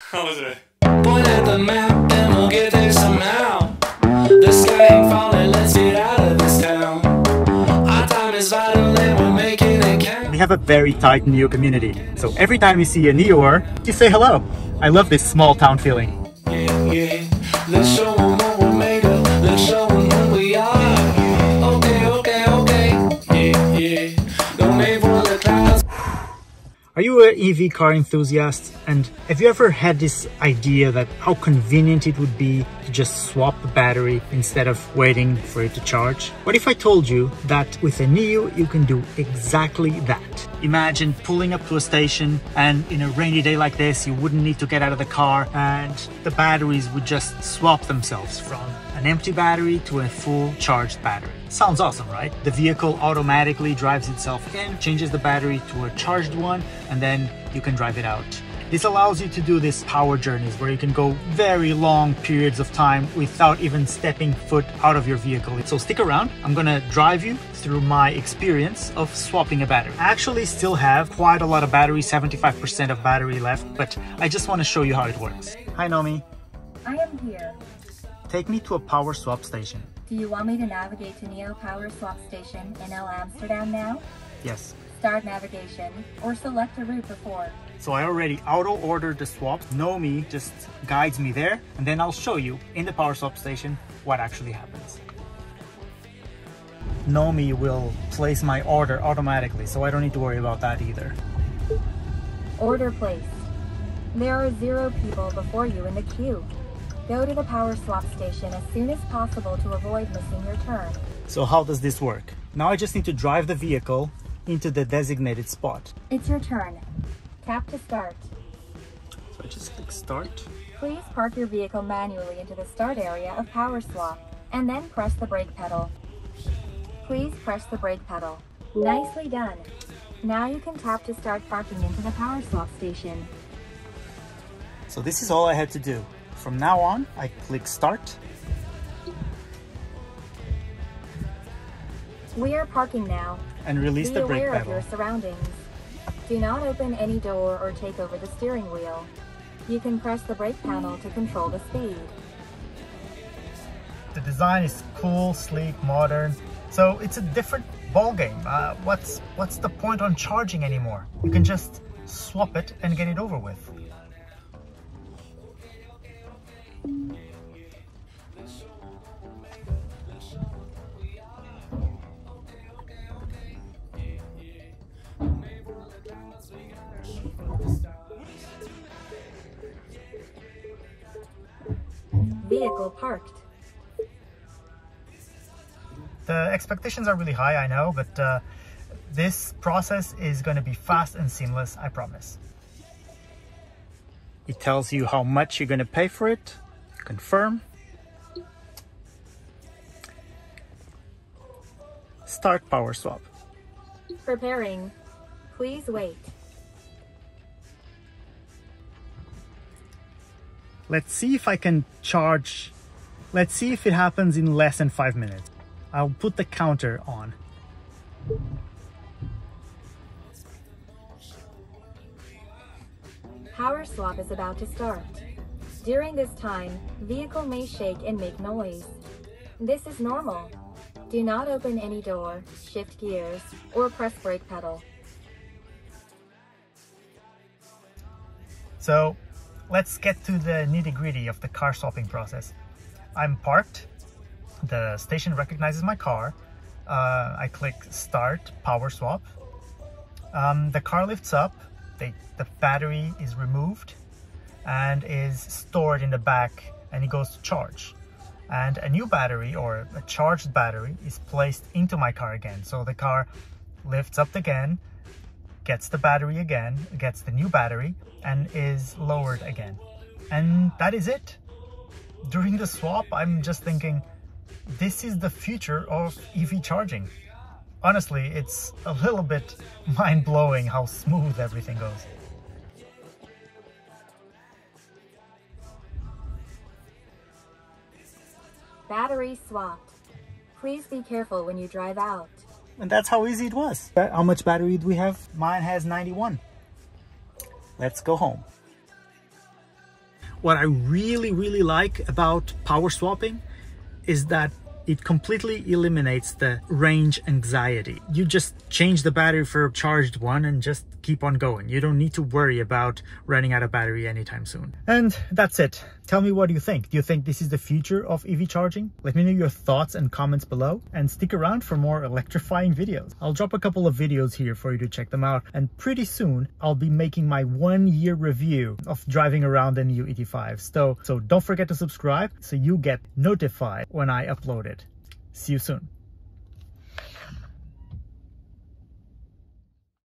How was it? Point at the map and we'll get there somehow. The sky ain't falling, let's get out of this town. Our time is vital and we're making it count. We have a very tight NIO community, so every time you see a Neoer, you say hello. I love this small town feeling. Yeah, yeah. Are you an EV car enthusiast? And have you ever had this idea that how convenient it would be to just swap the battery instead of waiting for it to charge? What if I told you that with a NIO you can do exactly that? Imagine pulling up to a station and in a rainy day like this you wouldn't need to get out of the car and the batteries would just swap themselves from an empty battery to a full charged battery. Sounds awesome, right? The vehicle automatically drives itself in, changes the battery to a charged one, and then you can drive it out. This allows you to do these power journeys where you can go very long periods of time without even stepping foot out of your vehicle. So stick around. I'm gonna drive you through my experience of swapping a battery. I actually still have quite a lot of battery, 75% of battery left, but I just wanna show you how it works. Hi Nomi, I am here. Take me to a power swap station. Do you want me to navigate to NIO Power Swap Station in El Amsterdam now? Yes. Start navigation, or select a route before. So I already auto ordered the swap. Nomi just guides me there and then I'll show you in the power swap station what actually happens. Nomi will place my order automatically so I don't need to worry about that either. Order placed. There are zero people before you in the queue. Go to the Power Swap Station as soon as possible to avoid missing your turn. So how does this work? Now I just need to drive the vehicle into the designated spot. It's your turn. Tap to start. So I just click start. Please park your vehicle manually into the start area of Power Swap, and then press the brake pedal. Please press the brake pedal. Nicely done. Now you can tap to start parking into the Power Swap Station. So this is all I had to do. From now on, I click start We are parking now. and release Be the brake aware of your surroundings. Do not open any door or take over the steering wheel. You can press the brake panel to control the speed. The design is cool, sleek, modern. So it's a different ball game. Uh, what's what's the point on charging anymore? You can just swap it and get it over with. Vehicle parked. The expectations are really high, I know, but uh, this process is going to be fast and seamless, I promise. It tells you how much you're going to pay for it. Confirm. Start power swap. Preparing. Please wait. Let's see if I can charge. Let's see if it happens in less than five minutes. I'll put the counter on. Power swap is about to start. During this time, vehicle may shake and make noise. This is normal. Do not open any door, shift gears, or press brake pedal. So let's get to the nitty gritty of the car swapping process. I'm parked. The station recognizes my car. Uh, I click start power swap. Um, the car lifts up. They, the battery is removed and is stored in the back and it goes to charge. And a new battery or a charged battery is placed into my car again. So the car lifts up again, gets the battery again, gets the new battery, and is lowered again. And that is it. During the swap, I'm just thinking, this is the future of EV charging. Honestly, it's a little bit mind blowing how smooth everything goes. Battery swapped. Please be careful when you drive out. And that's how easy it was. How much battery do we have? Mine has 91. Let's go home. what I really, really like about power swapping is that it completely eliminates the range anxiety. You just change the battery for a charged one and just keep on going. You don't need to worry about running out of battery anytime soon. And that's it. Tell me what you think. Do you think this is the future of EV charging? Let me know your thoughts and comments below and stick around for more electrifying videos. I'll drop a couple of videos here for you to check them out and pretty soon I'll be making my one year review of driving around the new ET5. So, so don't forget to subscribe so you get notified when I upload it. See you soon.